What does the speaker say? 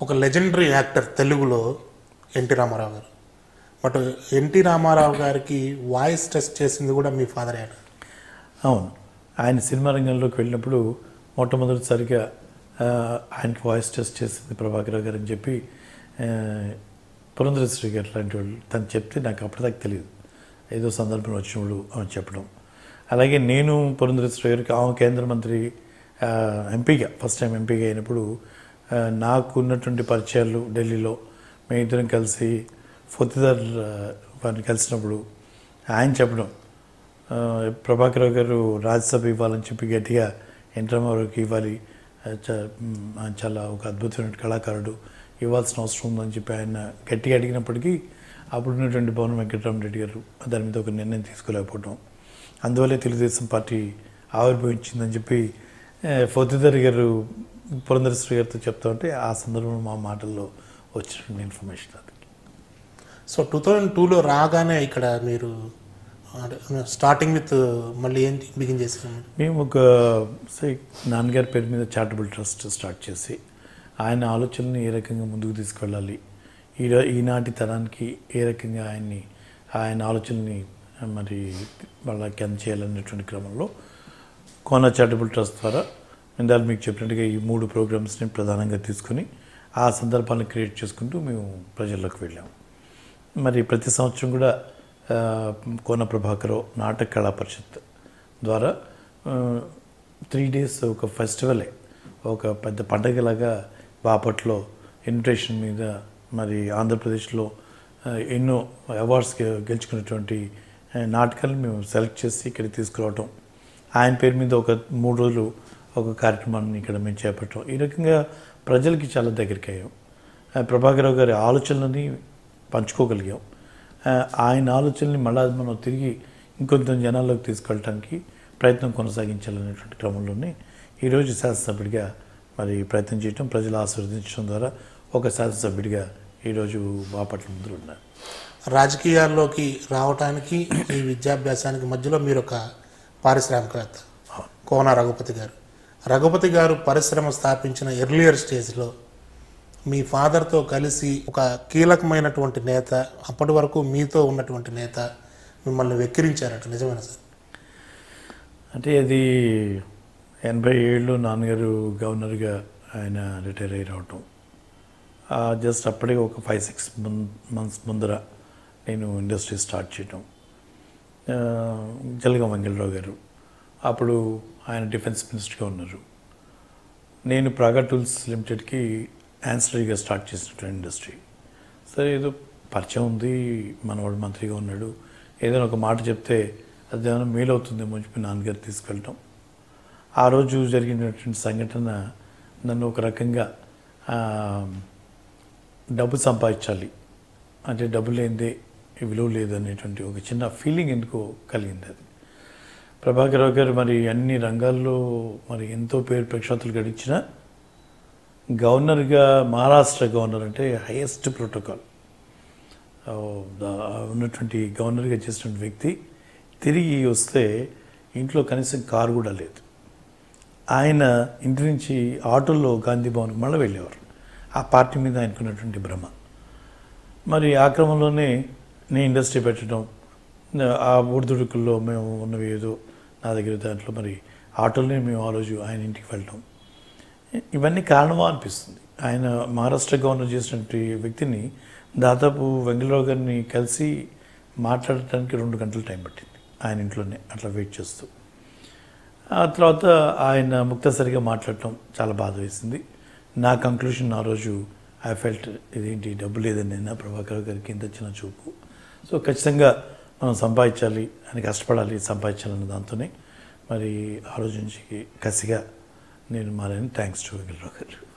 ఒక legendary actor తెలుగులో NT Rama Rao గారు. బట్ ఎన్టీ రామారావు గారికి వాయిస్ టెస్ట్ చేసింది కూడా మీ ఫాదర్ ఆయన అవును. ఆయన సినిమా రంగంలోకి వెళ్ళినప్పుడు మొట్టమొదటిసారిగా ఆయనకి వాయిస్ టెస్ట్ చేసింది ప్రభాకర్ గారు అని చెప్పి ఆ, పురంధరేశ్వరి గారు లాంటి వాళ్ళు తను చెప్తే నాకు అప్పటిదాకా తెలియదు. ఏదో సందర్భం వచ్చినప్పుడు ఆమె చెప్పడం. అలాగే నేను పురంధరేశ్వరి శ్రేయర్కి ఆమె కేంద్ర మంత్రి ఎంపీగా ఫస్ట్ టైం ఎంపీగా అయినప్పుడు నాకు ఉన్నటువంటి పరిచయాలు ఢిల్లీలో మేము ఇద్దరం కలిసి ఫొత్తిదార్ వారిని కలిసినప్పుడు ఆయన చెప్పడం. ప్రభాకర్ గారు రాజ్యసభ ఇవ్వాలని చెప్పి గట్టిగా ఎన్ ఇవ్వాలి. చ- చాలా ఒక అద్భుతమైన కళాకారుడు. ఇవ్వాల్సిన అవసరం ఉందని చెప్పి ఆయన గట్టిగా అడిగినప్పటికీ అప్పుడు ఉన్నటువంటి భవన్ వెంకటరామరెడ్డి గారు దాని మీద ఒక నిర్ణయం తీసుకోలేకపోవడం అందువల్లే తెలుగుదేశం పార్టీ ఆవిర్భవించిందని చెప్పి ఫోతిదర్ గారు పురంధరేశ్వరి గారితో చెప్తా ఉంటే ఆ సందర్భంలో మా మాటల్లో వచ్చినటువంటి ఇన్ఫర్మేషన్ అది. సో టూ థౌజండ్ టూలో రాగానే ఇక్కడ మీరు స్టార్టింగ్ విత్ మళ్ళీ ఏంటి బిగిన్ చేసాము మేము ఒక సే నాన్నగారి పేరు మీద చారిటబుల్ ట్రస్ట్ స్టార్ట్ చేసి ఆయన ఆలోచనని ఏ రకంగా ముందుకు తీసుకెళ్ళాలి ఈ ఈనాటి తరానికి ఏ రకంగా ఆయన్ని ఆయన ఆలోచనని మరి వాళ్ళకి అందచేయాలనేటువంటి క్రమంలో కోన చారిటబుల్ ట్రస్ట్ ద్వారా ఇందాక మీకు చెప్పినట్టుగా ఈ మూడు ప్రోగ్రామ్స్ని ప్రధానంగా తీసుకుని ఆ సందర్భాలను క్రియేట్ చేసుకుంటూ మేము ప్రజల్లోకి వెళ్ళాము మరి ప్రతి సంవత్సరం కూడా కోన ప్రభాకర్ నాటక కళా పరిషత్ ద్వారా త్రీ డేస్ ఒక ఫెస్టివలే ఒక పెద్ద పండగలాగా బాపట్లో ఇన్విటేషన్ మీద మరి ఆంధ్రప్రదేశ్లో ఎన్నో అవార్డ్స్ గెలుచుకున్నటువంటి నాటకాలను మేము సెలెక్ట్ చేసి ఇక్కడికి తీసుకురావటం. ఆయన పేరు మీద ఒక మూడు రోజులు ఒక కార్యక్రమాన్ని ఇక్కడ మేము చేపట్టడం ఈ రకంగా ప్రజలకి చాలా దగ్గరికి అయ్యాం ప్రభాకరరావు గారి ఆలోచనలని పంచుకోగలిగాం. ఆయన ఆలోచనల్ని మళ్ళా మనం తిరిగి ఇంకొంత జనాల్లోకి తీసుకెళ్ళటానికి ప్రయత్నం కొనసాగించాలనేటువంటి క్రమంలోనే ఈరోజు శాసనసభ్యుడిగా మరి ప్రయత్నం చేయటం ప్రజలు ఆశీర్వదించడం ద్వారా ఒక శాసనసభ్యుడిగా ఈరోజు బాపట్ల ముందు ఉన్నారు. రాజకీయాల్లోకి రావటానికి ఈ విద్యాభ్యాసానికి మధ్యలో మీరు ఒక పారిశ్రామికవేత్త కోన రఘుపతి గారు. రఘుపతి గారు పరిశ్రమ స్థాపించిన ఎర్లియర్ స్టేజ్లో మీ ఫాదర్తో కలిసి ఒక కీలకమైనటువంటి నేత అప్పటి వరకు మీతో ఉన్నటువంటి నేత మిమ్మల్ని వెక్కిరించారట. నిజమేనా సార్? అంటే అది ఎనభై ఏళ్ళు నాన్నగారు గవర్నర్గా ఆయన రిటైర్ అయ్యి రావటం. జస్ట్ అప్పటికే ఒక ఫైవ్ సిక్స్ మంత్స్ ముందర నేను ఇండస్ట్రీ స్టార్ట్ చేయటం. జలగం వెంకటరావు గారు. అప్పుడు ఆయన డిఫెన్స్ మినిస్టర్గా ఉన్నారు. నేను ప్రాగా టూల్స్ లిమిటెడ్కి యాన్సరీగా స్టార్ట్ చేసినటువంటి ఇండస్ట్రీ సరే ఏదో పరిచయం ఉంది మనవాడు మంత్రిగా ఉన్నాడు. ఏదైనా ఒక మాట చెప్తే అది ఏమైనా మేలు అవుతుందేమో అని చెప్పి నాన్నగారు తీసుకెళ్ళటం. ఆ రోజు జరిగినటువంటి సంఘటన నన్ను ఒక రకంగా డబ్బు సంపాదించాలి. అంటే డబ్బు లేనిదే విలువ లేదు అనేటువంటి ఒక చిన్న ఫీలింగ్ ఎందుకో కలిగింది అది. ప్రభాకర్ గారు మరి అన్ని రంగాల్లో మరి ఎంతో పేరు ప్రఖ్యాతులు గడించిన గవర్నర్గా మహారాష్ట్ర గవర్నర్ అంటే హైయెస్ట్ ప్రోటోకాల్ ఉన్నటువంటి గవర్నర్గా చేసినటువంటి వ్యక్తి తిరిగి వస్తే ఇంట్లో కనీసం కారు కూడా లేదు. ఆయన ఇంటి నుంచి ఆటోలో గాంధీ భవన్కి మళ్ళీ వెళ్ళేవారు. ఆ పార్టీ మీద ఆయనకున్నటువంటి భ్రమ. మరి ఆ క్రమంలోనే నేను ఇండస్ట్రీ పెట్టడం ఆ ఊడిదుడుకుల్లో మేము ఉన్నవి ఏదో నా దగ్గర దాంట్లో మరి ఆటోలోనే మేము ఆ రోజు ఆయన ఇంటికి వెళ్ళటం ఇవన్నీ కారణమా అనిపిస్తుంది? ఆయన మహారాష్ట్ర గవర్నర్ చేసినటువంటి వ్యక్తిని దాదాపు వెంగళరావు గారిని కలిసి మాట్లాడటానికి రెండు గంటల టైం పట్టింది ఆయన ఇంట్లోనే అట్లా వెయిట్ చేస్తూ. ఆ తర్వాత ఆయన ముక్తసరిగా మాట్లాడటం చాలా బాధ వేసింది. నా కంక్లూషన్ ఆ రోజు ఐ ఫెల్ట్ ఇదేంటి డబ్బు లేదని నా ప్రభాకర్ గారికి ఇంత చిన్న చూపు. సో ఖచ్చితంగా మనం సంపాదించాలి అని కష్టపడాలి సంపాదించాలన్న దాంతోనే. మరి ఆ రోజు నుంచి కసిగా నేను మారని. థ్యాంక్స్ టు వెంకటరావు గారు.